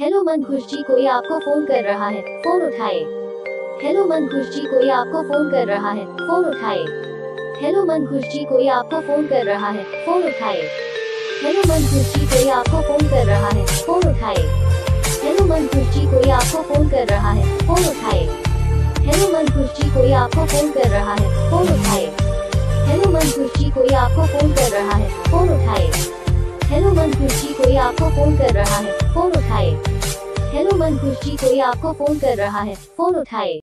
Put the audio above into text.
Hello मनखुश जी कोई आपको phone कर रहा है? फ़ोन उठाए। हेलो मनखुश जी कोई आपको फ़ोन कर रहा है? फ़ोन उठाए। हेलो मनखुश जी कोई आपको फ़ोन कर रहा है? फ़ोन उठाए। हेलो मनखुश जी कोई आपको फ़ोन कर रहा है? फ़ोन उठाए। हेलो मनखुश जी कोई आपको फ़ोन कर रहा है? फ़ोन उठाए। हेलो मनखुश जी कोई आपको फ़ोन कर रहा है? फ़ोन उठाए। हेलो मनखुश जी कोई आपको फ़ोन कर रहा है? फ़ोन उठाए। हेलो मनखुश जी कोई आपको फ़ोन कर रहा है? फ़ोन उठाए। हेलो मनखुश जी कोई आपको फ़ोन कर रहा है। फ़ोन उठाए।